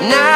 tonight.